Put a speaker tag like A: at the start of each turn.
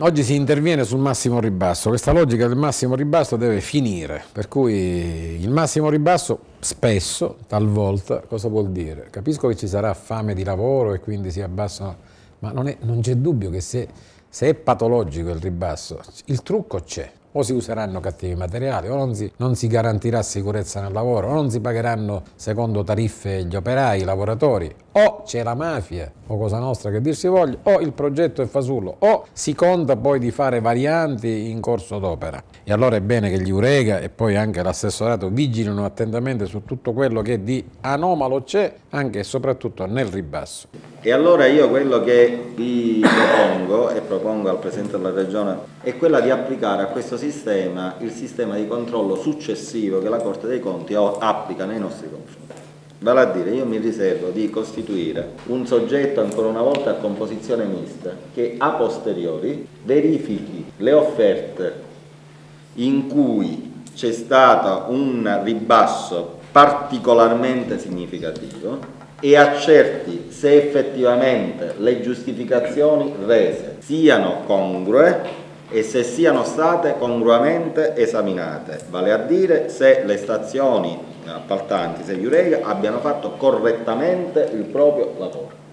A: oggi si interviene sul massimo ribasso, questa logica del massimo ribasso deve finire, per cui il massimo ribasso spesso, talvolta, cosa vuol dire? Capisco che ci sarà fame di lavoro e quindi si abbassano, ma non, non c'è dubbio che se, se è patologico il ribasso, il trucco c'è o si useranno cattivi materiali, o non si, non si, garantirà sicurezza nel lavoro, o non si pagheranno secondo tariffe gli operai, i lavoratori, o c'è la mafia, o cosa nostra che dir si voglia, o il progetto è fasullo, o si conta poi di fare varianti in corso d'opera. E allora è bene che gli Urega e poi anche l'assessorato vigilino attentamente su tutto quello che di anomalo c'è, anche e soprattutto nel ribasso.
B: E allora io quello che vi propongo e propongo al Presidente della Regione è quella di applicare a questo sistema il sistema di controllo successivo che la Corte dei Conti applica nei nostri confronti. Vale a dire, io mi riservo di costituire un soggetto ancora una volta a composizione mista che a posteriori verifichi le offerte in cui c'è stato un ribasso particolarmente significativo e accerti se effettivamente le giustificazioni rese siano congrue e se siano state congruamente esaminate, vale a dire se le stazioni appaltanti, se gli Urega abbiano fatto correttamente il proprio lavoro.